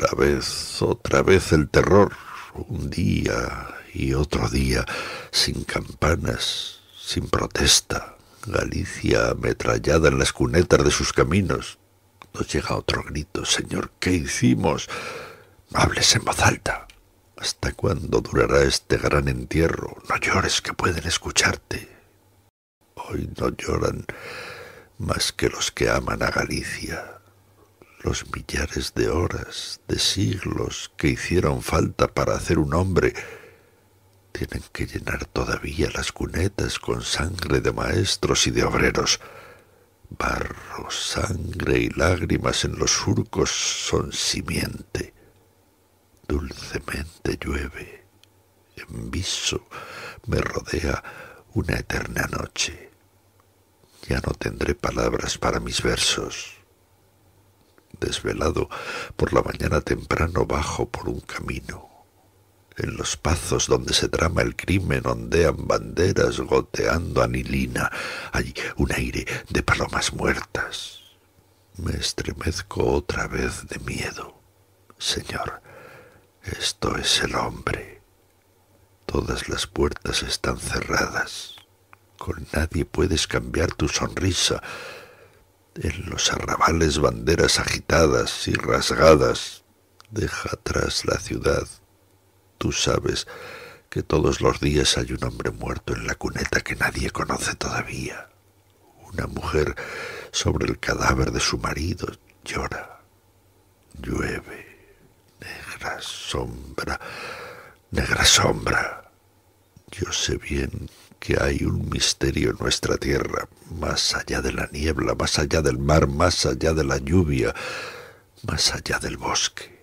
Otra vez, otra vez el terror. Un día y otro día, sin campanas, sin protesta. Galicia ametrallada en las cunetas de sus caminos. Nos llega otro grito. Señor, ¿qué hicimos? Hables en voz alta. ¿Hasta cuándo durará este gran entierro? No llores, que pueden escucharte. Hoy no lloran más que los que aman a Galicia los millares de horas, de siglos que hicieron falta para hacer un hombre, tienen que llenar todavía las cunetas con sangre de maestros y de obreros. Barro, sangre y lágrimas en los surcos son simiente. Dulcemente llueve. En viso me rodea una eterna noche. Ya no tendré palabras para mis versos desvelado, por la mañana temprano bajo por un camino. En los pazos donde se trama el crimen ondean banderas goteando anilina. Hay un aire de palomas muertas. Me estremezco otra vez de miedo. Señor, esto es el hombre. Todas las puertas están cerradas. Con nadie puedes cambiar tu sonrisa en los arrabales banderas agitadas y rasgadas. Deja atrás la ciudad. Tú sabes que todos los días hay un hombre muerto en la cuneta que nadie conoce todavía. Una mujer sobre el cadáver de su marido llora. Llueve. Negra sombra. Negra sombra. Yo sé bien que hay un misterio en nuestra tierra, más allá de la niebla, más allá del mar, más allá de la lluvia, más allá del bosque.